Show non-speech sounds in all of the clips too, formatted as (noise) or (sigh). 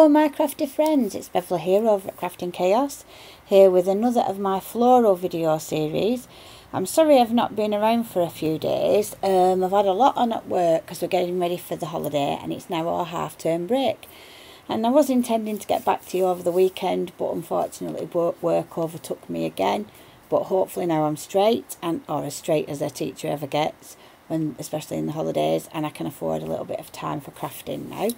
Hello my crafty friends, it's Beverleigh here over at Crafty Chaos, here with another of my floral video series. I'm sorry I've not been around for a few days, um, I've had a lot on at work because we're getting ready for the holiday and it's now our half term break. And I was intending to get back to you over the weekend but unfortunately work overtook me again. But hopefully now I'm straight, and or as straight as a teacher ever gets, when especially in the holidays and I can afford a little bit of time for crafting now.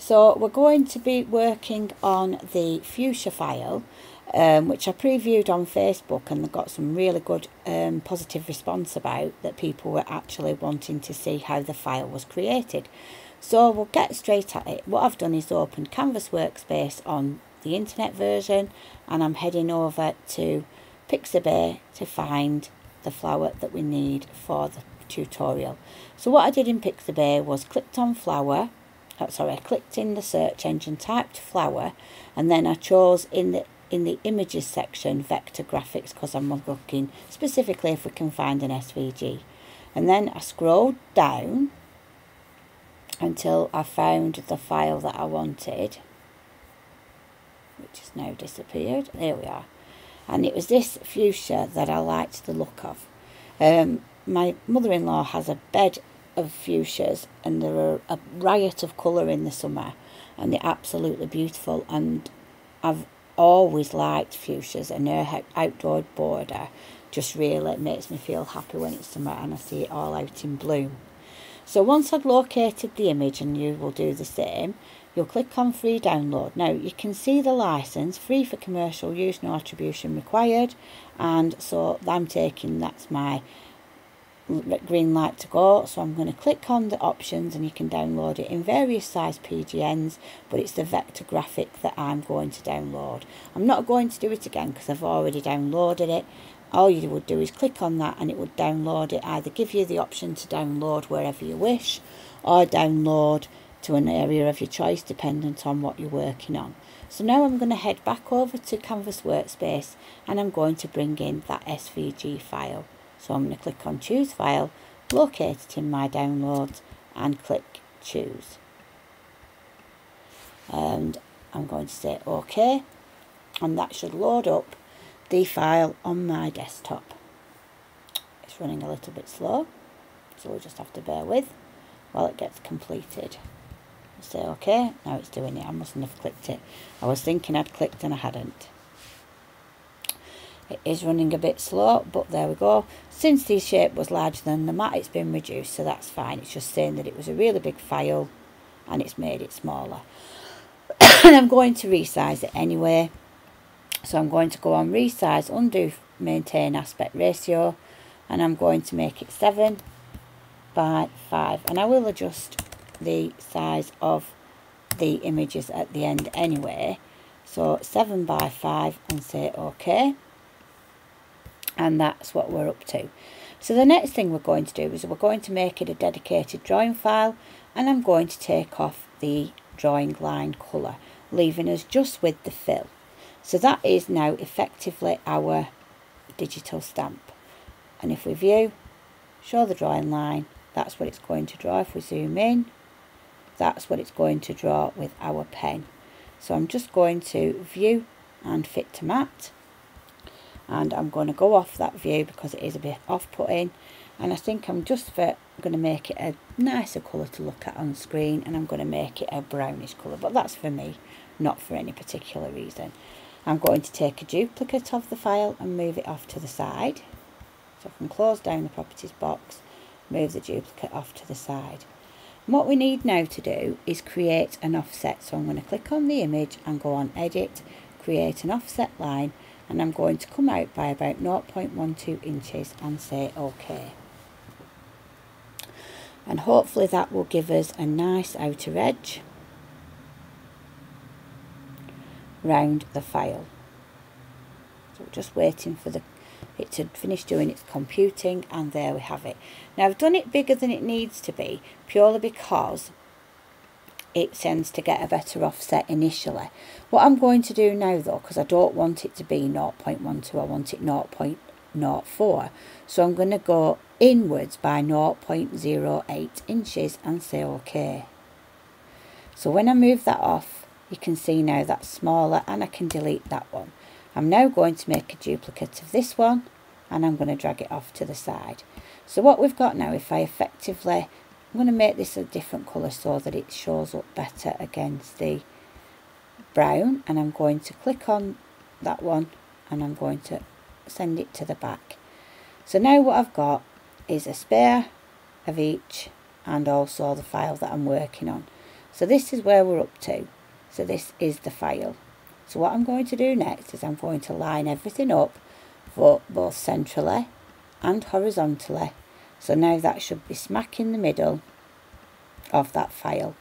So we're going to be working on the fuchsia file, um, which I previewed on Facebook and got some really good um, positive response about that people were actually wanting to see how the file was created. So we'll get straight at it. What I've done is open Canvas Workspace on the internet version and I'm heading over to Pixabay to find the flower that we need for the tutorial. So what I did in Pixabay was clicked on flower sorry, I clicked in the search engine, typed flower, and then I chose in the in the images section vector graphics because I'm looking specifically if we can find an SVG. And then I scrolled down until I found the file that I wanted, which has now disappeared. There we are. And it was this fuchsia that I liked the look of. Um, my mother-in-law has a bed of fuchsias and there are a riot of colour in the summer and they're absolutely beautiful and I've always liked fuchsias and their outdoor border just really makes me feel happy when it's summer and I see it all out in bloom. So once I've located the image and you will do the same, you'll click on free download. Now you can see the license, free for commercial use, no attribution required and so I'm taking, that's my green light to go so I'm going to click on the options and you can download it in various size PNGs but it's the vector graphic that I'm going to download. I'm not going to do it again because I've already downloaded it. All you would do is click on that and it would download it either give you the option to download wherever you wish or download to an area of your choice dependent on what you're working on. So now I'm going to head back over to Canvas Workspace and I'm going to bring in that SVG file so I'm going to click on choose file, locate it in my downloads and click choose. And I'm going to say OK and that should load up the file on my desktop. It's running a little bit slow so we'll just have to bear with while it gets completed. say OK, now it's doing it, I mustn't have clicked it. I was thinking I'd clicked and I hadn't. It is running a bit slow, but there we go. Since the shape was larger than the mat, it's been reduced, so that's fine. It's just saying that it was a really big file and it's made it smaller. (coughs) and I'm going to resize it anyway. So I'm going to go on resize, undo, maintain aspect ratio, and I'm going to make it 7 by 5. And I will adjust the size of the images at the end anyway. So 7 by 5 and say OK and that's what we're up to. So the next thing we're going to do is we're going to make it a dedicated drawing file and I'm going to take off the drawing line colour, leaving us just with the fill. So that is now effectively our digital stamp. And if we view, show the drawing line, that's what it's going to draw. If we zoom in, that's what it's going to draw with our pen. So I'm just going to view and fit to mat and I'm going to go off that view because it is a bit off-putting. And I think I'm just going to make it a nicer colour to look at on screen and I'm going to make it a brownish colour but that's for me not for any particular reason. I'm going to take a duplicate of the file and move it off to the side. So I can close down the properties box move the duplicate off to the side. And what we need now to do is create an offset. So I'm going to click on the image and go on edit create an offset line and I'm going to come out by about 0.12 inches and say OK. And hopefully that will give us a nice outer edge round the file. So just waiting for the it to finish doing its computing and there we have it. Now I've done it bigger than it needs to be purely because it tends to get a better offset initially. What I'm going to do now though, because I don't want it to be 0.12, I want it 0.04. So I'm going to go inwards by 0.08 inches and say OK. So when I move that off, you can see now that's smaller and I can delete that one. I'm now going to make a duplicate of this one and I'm going to drag it off to the side. So what we've got now, if I effectively, I'm going to make this a different colour so that it shows up better against the brown and I'm going to click on that one and I'm going to send it to the back. So now what I've got is a spare of each and also the file that I'm working on. So this is where we're up to. So this is the file. So what I'm going to do next is I'm going to line everything up for both centrally and horizontally. So now that should be smack in the middle of that file.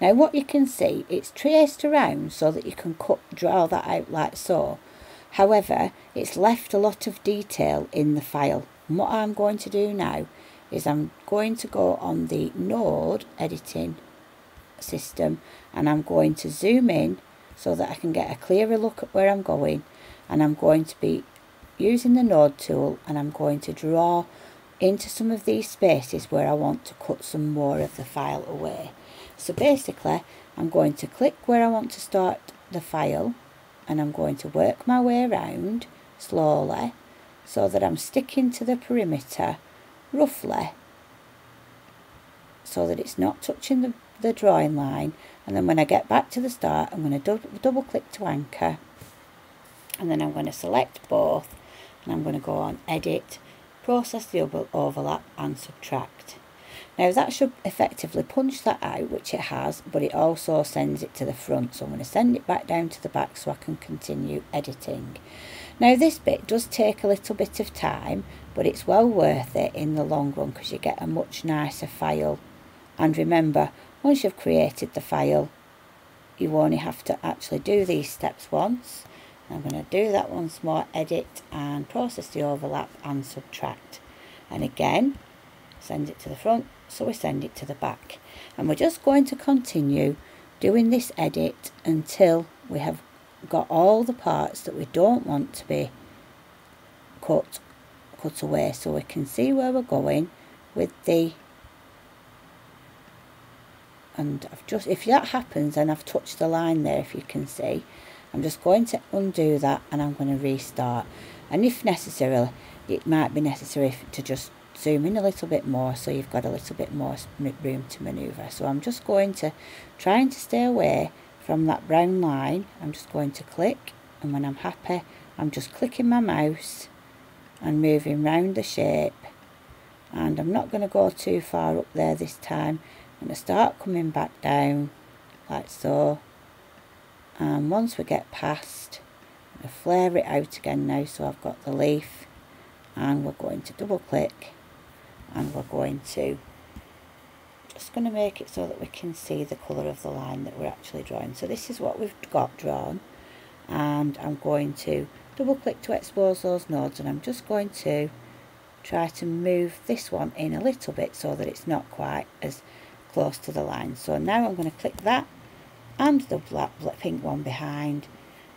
Now what you can see, it's traced around so that you can cut, draw that out like so. However, it's left a lot of detail in the file. And what I'm going to do now is I'm going to go on the node editing system and I'm going to zoom in so that I can get a clearer look at where I'm going and I'm going to be using the node tool and I'm going to draw into some of these spaces where I want to cut some more of the file away. So basically I'm going to click where I want to start the file and I'm going to work my way around slowly so that I'm sticking to the perimeter roughly so that it's not touching the, the drawing line and then when I get back to the start I'm going to double, double click to anchor and then I'm going to select both and I'm going to go on edit process the overlap and subtract. Now that should effectively punch that out which it has but it also sends it to the front. So I'm going to send it back down to the back so I can continue editing. Now this bit does take a little bit of time but it's well worth it in the long run because you get a much nicer file. And remember once you've created the file you only have to actually do these steps once I'm going to do that once more, edit and process the overlap and subtract. And again, send it to the front, so we send it to the back. And we're just going to continue doing this edit until we have got all the parts that we don't want to be cut, cut away so we can see where we're going with the and I've just if that happens and I've touched the line there if you can see I'm just going to undo that and I'm going to restart. And if necessary it might be necessary to just zoom in a little bit more so you've got a little bit more room to maneuver so I'm just going to trying to stay away from that brown line I'm just going to click. And when I'm happy I'm just clicking my mouse and moving round the shape. And I'm not going to go too far up there this time. I'm going to start coming back down like so and once we get past to flare it out again now so I've got the leaf. And we're going to double click. And we're going to just going to make it so that we can see the colour of the line that we're actually drawing. So this is what we've got drawn. And I'm going to double click to expose those nodes and I'm just going to try to move this one in a little bit so that it's not quite as close to the line. So now I'm going to click that and the black, black pink one behind.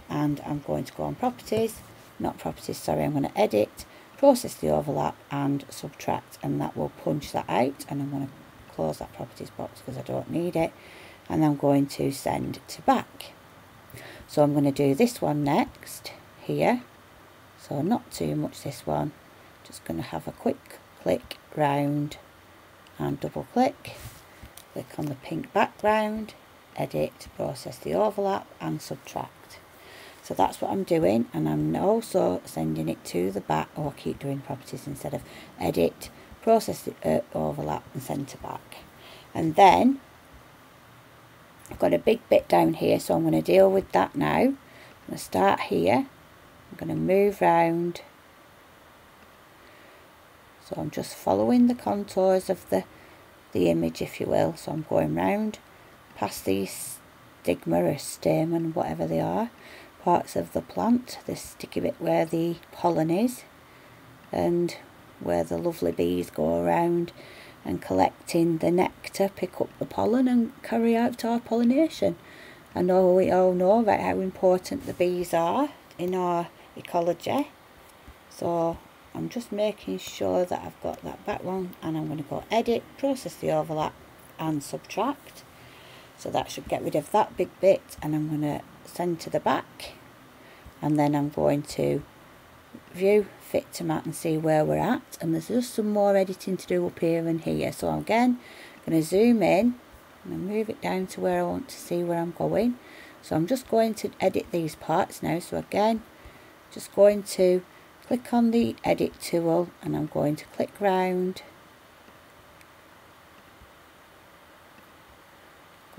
And I'm going to go on properties. Not properties sorry I'm going to edit process the overlap and subtract and that will punch that out and I'm going to close that properties box because I don't need it and I'm going to send to back. So I'm going to do this one next here. So not too much this one. Just going to have a quick click round and double click. Click on the pink background edit, process the overlap and subtract. So that's what I'm doing and I'm also sending it to the back, or oh, I keep doing properties instead of edit, process the uh, overlap and to back. And then I've got a big bit down here so I'm going to deal with that now. I'm going to start here, I'm going to move round. So I'm just following the contours of the, the image if you will. So I'm going round past these stigma or stamen, whatever they are, parts of the plant, this sticky bit where the pollen is, and where the lovely bees go around and collecting the nectar, pick up the pollen and carry out our pollination. I know we all know about how important the bees are in our ecology. So I'm just making sure that I've got that back one and I'm going to go edit, process the overlap and subtract. So that should get rid of that big bit and I'm going to to the back and then I'm going to view fit to mat and see where we're at. And there's just some more editing to do up here and here. So again I'm going to zoom in and move it down to where I want to see where I'm going. So I'm just going to edit these parts now. So again just going to click on the edit tool and I'm going to click round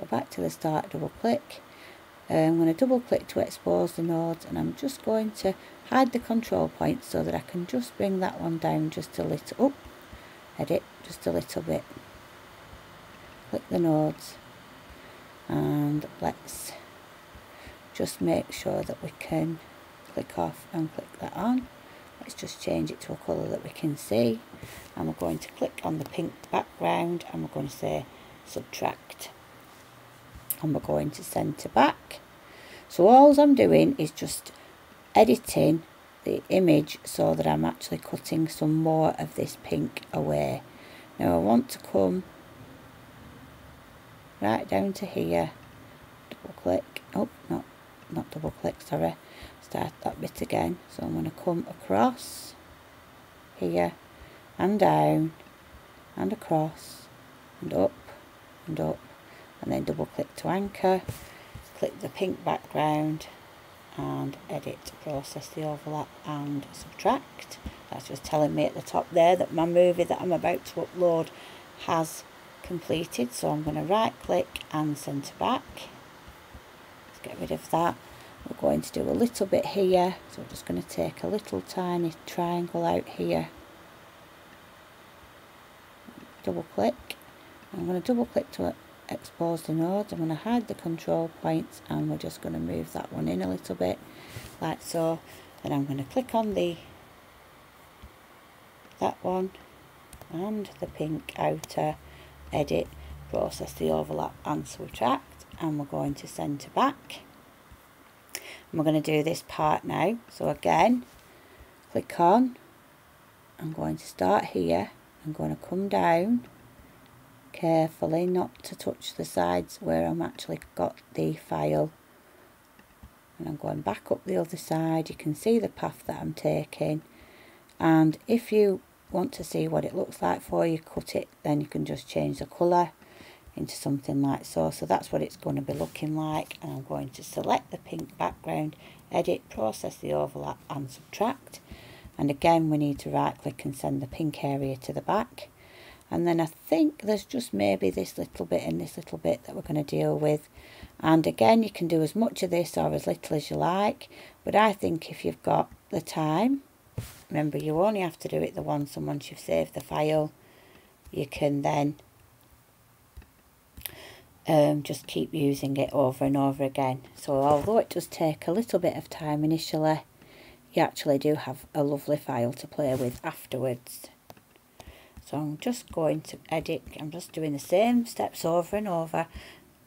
go back to the start double click. Uh, I'm going to double click to expose the nodes and I'm just going to hide the control point so that I can just bring that one down just a little up edit just a little bit. Click the nodes and let's just make sure that we can click off and click that on. Let's just change it to a colour that we can see. And we're going to click on the pink background and we're going to say subtract and we're going to center back. So all I'm doing is just editing the image so that I'm actually cutting some more of this pink away. Now I want to come right down to here. Double click. Oh not not double click sorry. Start that bit again. So I'm going to come across here and down and across and up and up and then double click to anchor click the pink background and edit process the overlap and subtract. That's just telling me at the top there that my movie that I'm about to upload has completed so I'm going to right click and center back. Let's get rid of that. We're going to do a little bit here so we're just going to take a little tiny triangle out here. Double click. I'm going to double click to expose the nodes. I'm going to hide the control points and we're just going to move that one in a little bit like so. Then I'm going to click on the that one and the pink outer edit process the overlap and subtract and we're going to center back and we're going to do this part now so again click on I'm going to start here I'm going to come down carefully not to touch the sides where I'm actually got the file. And I'm going back up the other side. You can see the path that I'm taking. And if you want to see what it looks like for you cut it. Then you can just change the colour into something like so. So that's what it's going to be looking like. And I'm going to select the pink background edit process the overlap and subtract. And again we need to right click and send the pink area to the back and then I think there's just maybe this little bit and this little bit that we're going to deal with. And again you can do as much of this or as little as you like but I think if you've got the time remember you only have to do it the once and once you've saved the file you can then um, just keep using it over and over again. So although it does take a little bit of time initially you actually do have a lovely file to play with afterwards so I'm just going to edit, I'm just doing the same steps over and over,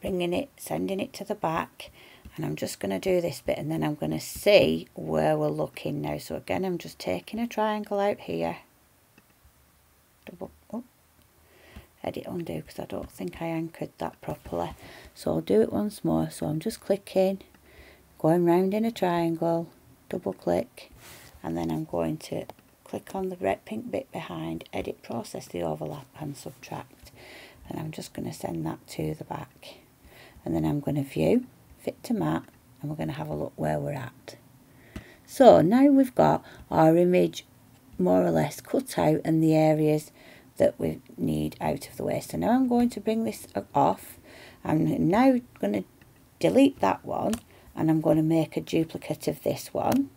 bringing it, sending it to the back, and I'm just going to do this bit and then I'm going to see where we're looking now. So again, I'm just taking a triangle out here, double, oh, edit undo because I don't think I anchored that properly. So I'll do it once more. So I'm just clicking, going round in a triangle, double click, and then I'm going to click on the red pink bit behind, edit process the overlap and subtract. And I'm just going to send that to the back. And then I'm going to view, fit to mat, and we're going to have a look where we're at. So now we've got our image more or less cut out and the areas that we need out of the way. So now I'm going to bring this off. I'm now going to delete that one and I'm going to make a duplicate of this one.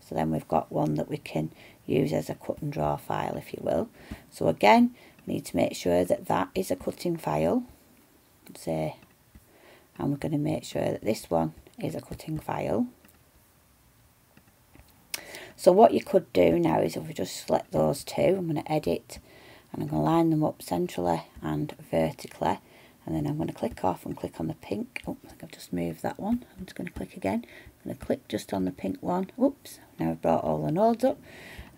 So then we've got one that we can use as a cut and draw file if you will. So again, need to make sure that that is a cutting file. Say, and we're going to make sure that this one is a cutting file. So what you could do now is if we just select those two, I'm going to edit and I'm going to line them up centrally and vertically and then I'm going to click off and click on the pink. Oh, I think I've just moved that one. I'm just going to click again. I'm going to click just on the pink one. Oops, now I've brought all the nodes up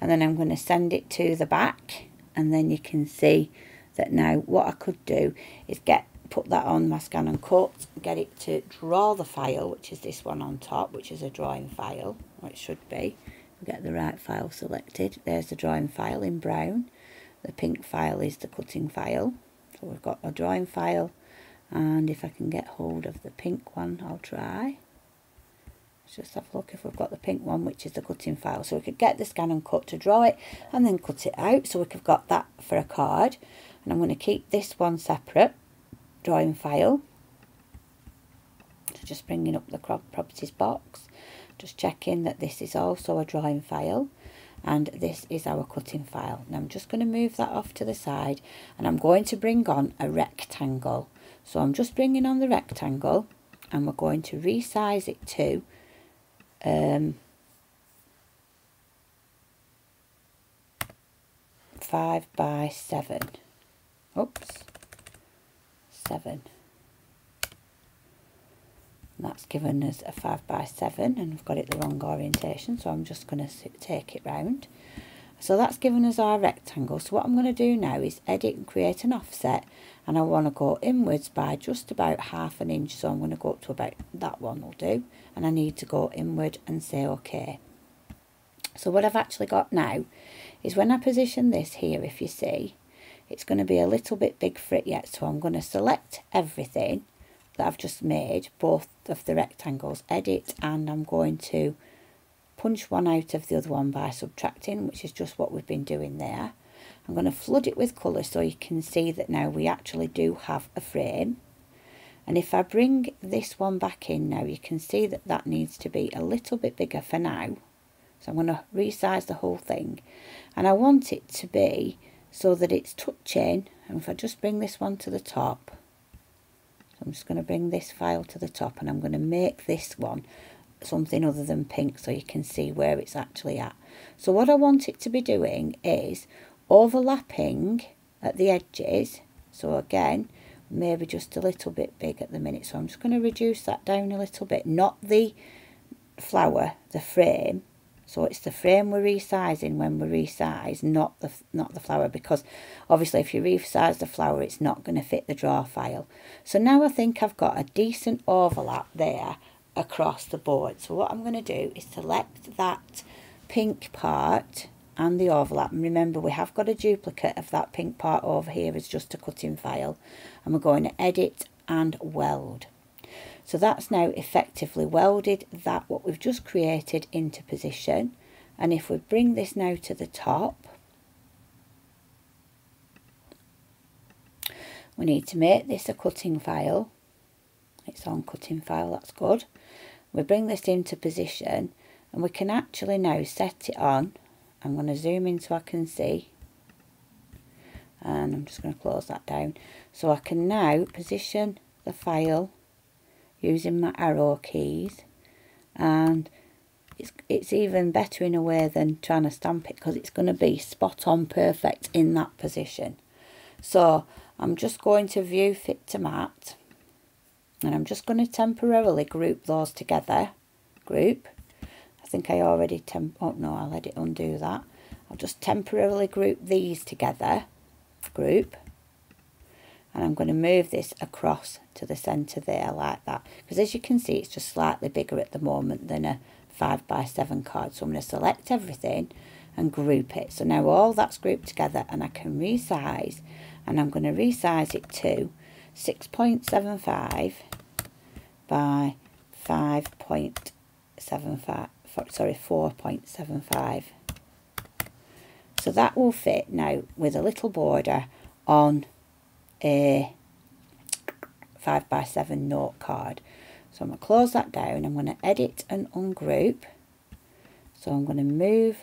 and then I'm going to send it to the back and then you can see that now what I could do is get put that on my scan and cut, get it to draw the file, which is this one on top, which is a drawing file, or it should be. Get the right file selected. There's the drawing file in brown. The pink file is the cutting file. So we've got a drawing file, and if I can get hold of the pink one, I'll try. Let's just have a look if we've got the pink one, which is the cutting file. So we could get the scan and cut to draw it, and then cut it out. So we could have got that for a card. And I'm going to keep this one separate drawing file. So just bringing up the crop properties box, just checking that this is also a drawing file and this is our cutting file. Now I'm just going to move that off to the side and I'm going to bring on a rectangle. So I'm just bringing on the rectangle and we're going to resize it to um, five by seven. Oops. 7. that's given us a 5 by 7 and we've got it the wrong orientation so I'm just going to take it round. So that's given us our rectangle. So what I'm going to do now is edit and create an offset and I want to go inwards by just about half an inch so I'm going to go up to about that one will do and I need to go inward and say OK. So what I've actually got now is when I position this here if you see it's going to be a little bit big for it yet so I'm going to select everything that I've just made both of the rectangles edit and I'm going to punch one out of the other one by subtracting which is just what we've been doing there. I'm going to flood it with colour so you can see that now we actually do have a frame. And if I bring this one back in now you can see that that needs to be a little bit bigger for now. So I'm going to resize the whole thing. And I want it to be so that it's touching. And if I just bring this one to the top so I'm just going to bring this file to the top and I'm going to make this one something other than pink so you can see where it's actually at. So what I want it to be doing is overlapping at the edges. So again maybe just a little bit big at the minute. So I'm just going to reduce that down a little bit not the flower the frame. So it's the frame we're resizing when we resize, not the not the flower, because obviously if you resize the flower, it's not going to fit the draw file. So now I think I've got a decent overlap there across the board. So what I'm going to do is select that pink part and the overlap. And remember, we have got a duplicate of that pink part over here as just a cutting file. And we're going to edit and weld. So that's now effectively welded that what we've just created into position. And if we bring this now to the top, we need to make this a cutting file. It's on cutting file, that's good. We bring this into position and we can actually now set it on. I'm going to zoom in so I can see. And I'm just going to close that down. So I can now position the file using my arrow keys and it's, it's even better in a way than trying to stamp it because it's going to be spot on perfect in that position. So I'm just going to view fit to mat and I'm just going to temporarily group those together. Group. I think I already temp oh no I'll let it undo that. I'll just temporarily group these together. Group and I'm going to move this across to the centre there like that because as you can see it's just slightly bigger at the moment than a 5 by 7 card so I'm going to select everything and group it so now all that's grouped together and I can resize and I'm going to resize it to 6.75 by 5.75 sorry 4.75 so that will fit now with a little border on a 5 by 7 note card. So I'm going to close that down. I'm going to edit and ungroup. So I'm going to move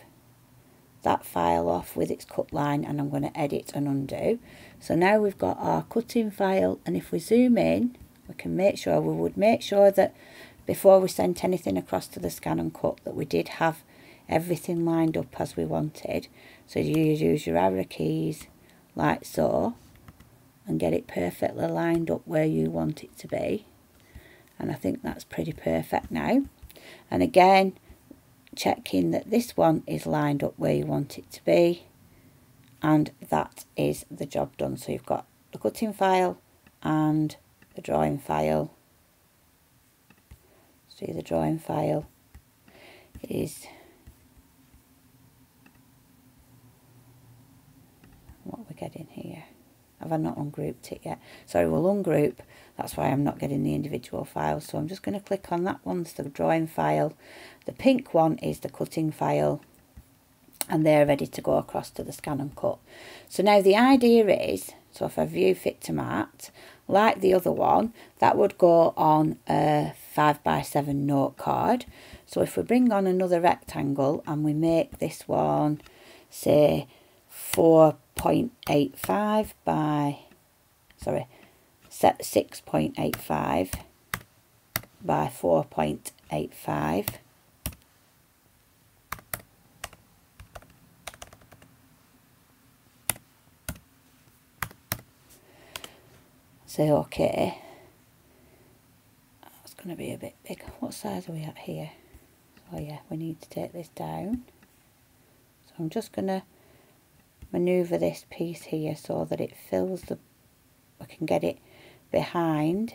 that file off with its cut line and I'm going to edit and undo. So now we've got our cutting file and if we zoom in we can make sure, we would make sure that before we sent anything across to the scan and cut that we did have everything lined up as we wanted. So you use your arrow keys like so and get it perfectly lined up where you want it to be. And I think that's pretty perfect now. And again checking that this one is lined up where you want it to be and that is the job done so you've got the cutting file and the drawing file. See the drawing file is what we're getting here. Have I not ungrouped it yet? Sorry, we'll ungroup. That's why I'm not getting the individual files. So I'm just going to click on that one's the drawing file. The pink one is the cutting file. And they're ready to go across to the scan and cut. So now the idea is, so if I view fit to mat, like the other one, that would go on a 5x7 note card. So if we bring on another rectangle and we make this one, say, 4.85 by, sorry, 6.85 by 4.85. Say okay. That's going to be a bit big. What size are we at here? Oh yeah, we need to take this down. So I'm just going to manoeuvre this piece here so that it fills the, I can get it behind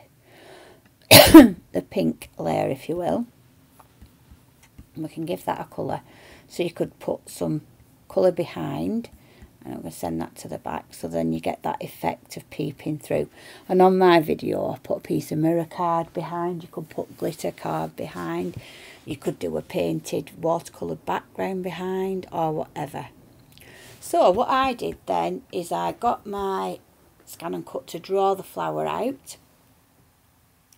(coughs) the pink layer if you will. And we can give that a colour. So you could put some colour behind and I'm going to send that to the back so then you get that effect of peeping through. And on my video I put a piece of mirror card behind. You could put glitter card behind. You could do a painted watercolour background behind or whatever. So what I did then is I got my scan and cut to draw the flower out.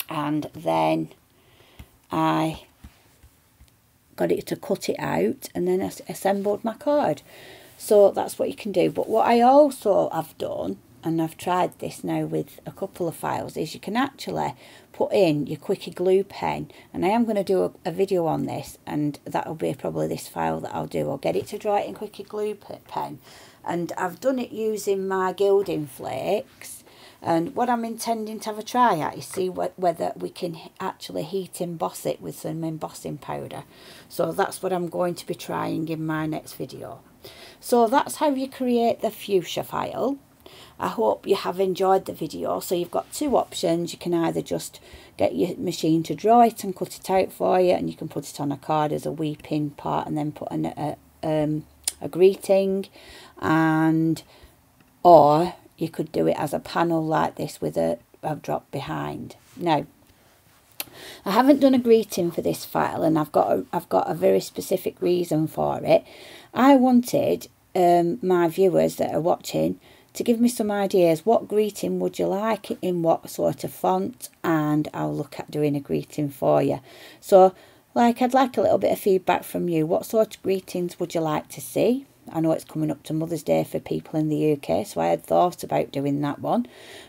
And then I got it to cut it out and then I assembled my card. So that's what you can do. But what I also have done, and I've tried this now with a couple of files, is you can actually put in your Quickie glue pen. And I am going to do a, a video on this, and that'll be probably this file that I'll do. I'll get it to draw it in Quickie glue pen. And I've done it using my gilding flakes. And what I'm intending to have a try at is see what, whether we can actually heat emboss it with some embossing powder. So that's what I'm going to be trying in my next video. So that's how you create the fuchsia file. I hope you have enjoyed the video. So you've got two options. You can either just get your machine to draw it and cut it out for you and you can put it on a card as a weeping part and then put an, a, um, a greeting and or you could do it as a panel like this with a, a drop behind. Now, I haven't done a greeting for this file and I've got a, I've got a very specific reason for it. I wanted um, my viewers that are watching to give me some ideas. What greeting would you like in what sort of font? And I'll look at doing a greeting for you. So, like, I'd like a little bit of feedback from you. What sort of greetings would you like to see? I know it's coming up to Mother's Day for people in the UK, so I had thought about doing that one.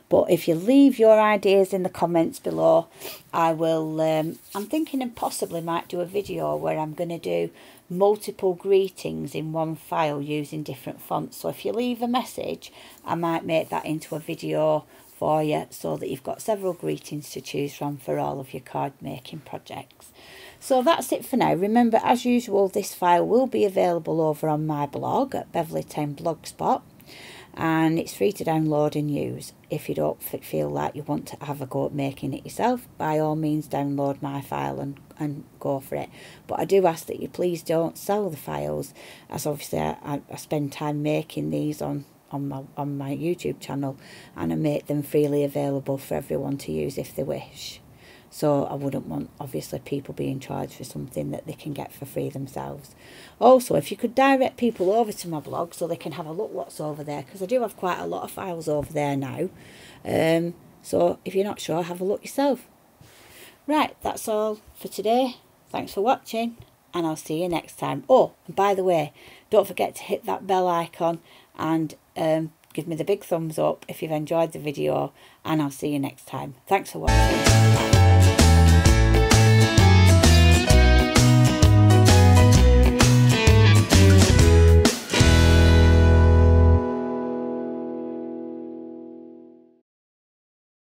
But if you leave your ideas in the comments below, I will, um, I'm thinking and possibly might do a video where I'm going to do multiple greetings in one file using different fonts. So if you leave a message, I might make that into a video for you so that you've got several greetings to choose from for all of your card making projects. So that's it for now. Remember, as usual, this file will be available over on my blog at Beverleigh Town Blogspot and it's free to download and use. If you don't feel like you want to have a go at making it yourself, by all means download my file and, and go for it. But I do ask that you please don't sell the files, as obviously I, I spend time making these on, on, my, on my YouTube channel and I make them freely available for everyone to use if they wish. So I wouldn't want, obviously, people being charged for something that they can get for free themselves. Also, if you could direct people over to my blog so they can have a look what's over there, because I do have quite a lot of files over there now. Um, so if you're not sure, have a look yourself. Right, that's all for today. Thanks for watching, and I'll see you next time. Oh, and by the way, don't forget to hit that bell icon and um, give me the big thumbs up if you've enjoyed the video and I'll see you next time. Thanks for watching.